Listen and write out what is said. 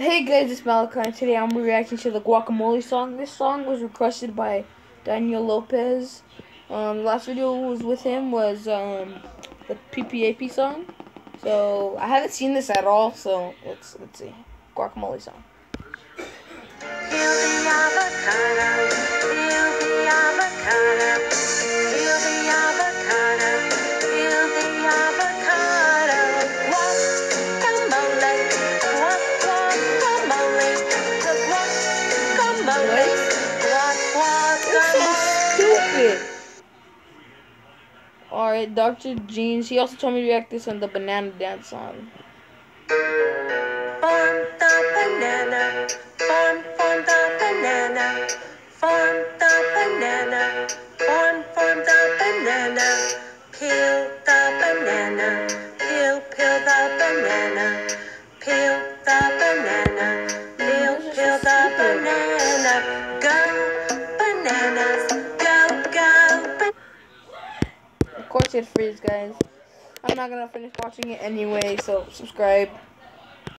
Hey guys, it's Malachi. Today I'm reacting to the Guacamole song. This song was requested by Daniel Lopez. Um, the last video was with him was um, the PPAP song. So I haven't seen this at all. So let's let's see Guacamole song. Stupid. Alright, Dr. Jean's. He also told me to react this on the Banana Dance song. Farm the banana, farm, farm the banana, farm the banana, farm, farm the banana, peel the banana, peel, peel the banana, peel the banana, peel, peel the banana, go course it freeze, guys. I'm not gonna finish watching it anyway, so subscribe.